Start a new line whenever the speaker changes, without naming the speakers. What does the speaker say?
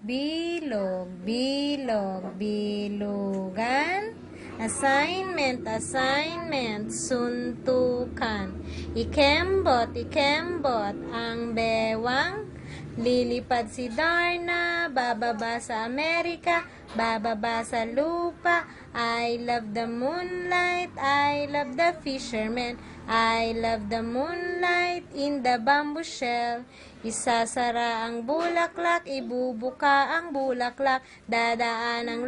Bilog, bilog, bilugan. Assignment, assignment, suntukan. Ikembot, ikembot, ang bewang. Lilipad si Darna, bababa sa Amerika, bababa sa lupa. I love the moonlight, I love the fisherman. I love the moonlight in the bamboo shell. Isasara ang bulaklak, ibubuka ang bulaklak, dadaan ang